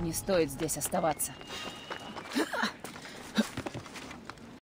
Не стоит здесь оставаться.